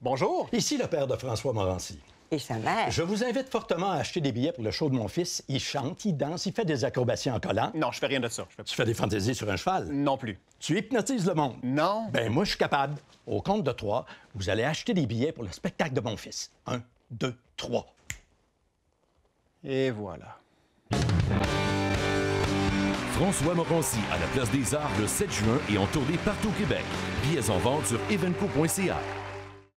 Bonjour. Ici le père de François Morancy. Et sa mère. Je vous invite fortement à acheter des billets pour le show de mon fils. Il chante, il danse, il fait des acrobaties en collant. Non, je fais rien de ça. Tu fais des fantaisies sur un cheval? Non plus. Tu hypnotises le monde? Non. Ben moi, je suis capable. Au compte de trois, vous allez acheter des billets pour le spectacle de mon fils. Un, deux, trois. Et voilà. François Morancy à la Place des Arts le 7 juin et en tournée partout au Québec. Billets en vente sur evenco.ca.